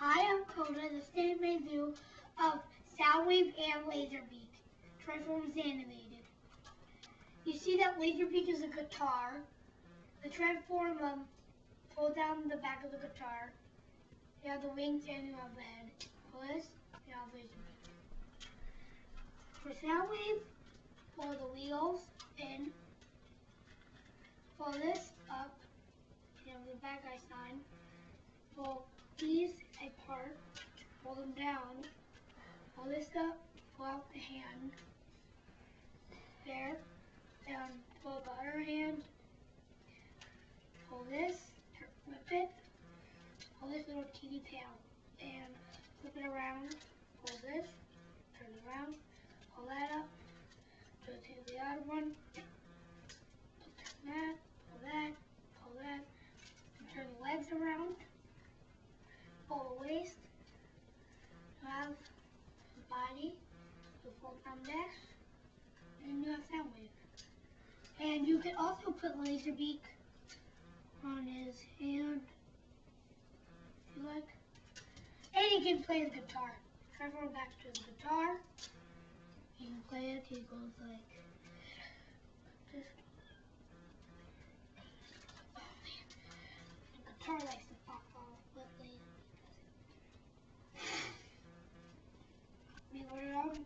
Hi, I'm Kona, the stand review of Soundwave and Laserbeak. Transformers animated. You see that Laserbeak is a guitar. The Transform um, pull down the back of the guitar. You have the wings and you have the head. Pull this, you have Laserbeak. For Soundwave, pull the wheels in. Pull this up. You have the bad guy sign. Pull these apart, pull them down, pull this up, pull out the hand, there, and pull the other hand, pull this, whip it, pull this little teeny tail, and flip it around, pull this, turn it around, pull that up, go to the other one, turn that, pull that, pull that, and turn the legs around, pull waist, have the body, the full arm dash, and you have Soundwave. And you can also put Laserbeak on his hand, if you like. And he can play the guitar. Transform back to the guitar. He can play it, he goes like this. around.